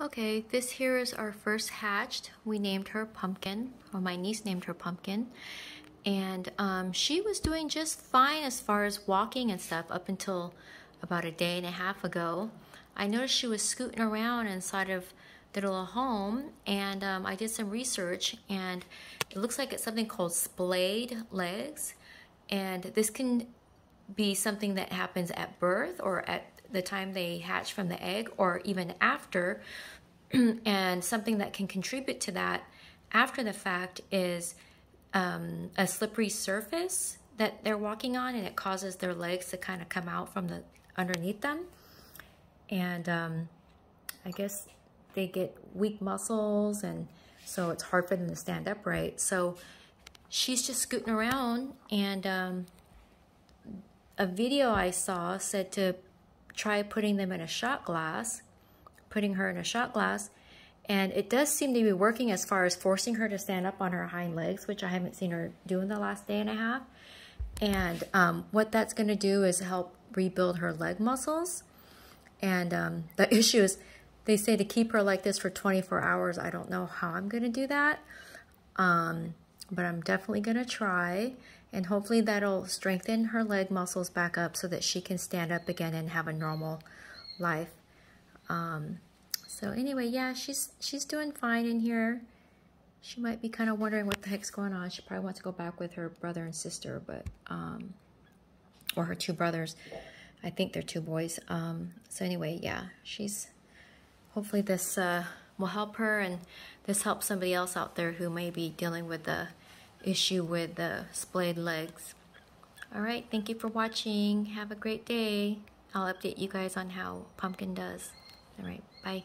Okay, this here is our first hatched. We named her Pumpkin, or my niece named her Pumpkin. And um, she was doing just fine as far as walking and stuff up until about a day and a half ago. I noticed she was scooting around inside of the little home and um, I did some research and it looks like it's something called splayed legs. And this can be something that happens at birth or at the time they hatch from the egg or even after. and something that can contribute to that after the fact is um, a slippery surface that they're walking on and it causes their legs to kind of come out from the underneath them. And um, I guess they get weak muscles and so it's hard for them to stand upright. So she's just scooting around and um, a video I saw said to try putting them in a shot glass, putting her in a shot glass, and it does seem to be working as far as forcing her to stand up on her hind legs, which I haven't seen her do in the last day and a half. And um, what that's going to do is help rebuild her leg muscles. And um, the issue is they say to keep her like this for 24 hours. I don't know how I'm going to do that, um, but I'm definitely going to try and hopefully that'll strengthen her leg muscles back up so that she can stand up again and have a normal life. Um, so anyway, yeah, she's she's doing fine in here. She might be kind of wondering what the heck's going on. She probably wants to go back with her brother and sister, but um, or her two brothers. I think they're two boys. Um, so anyway, yeah, she's hopefully this uh, will help her and this helps somebody else out there who may be dealing with the issue with the splayed legs. All right, thank you for watching. Have a great day. I'll update you guys on how Pumpkin does. All right, bye.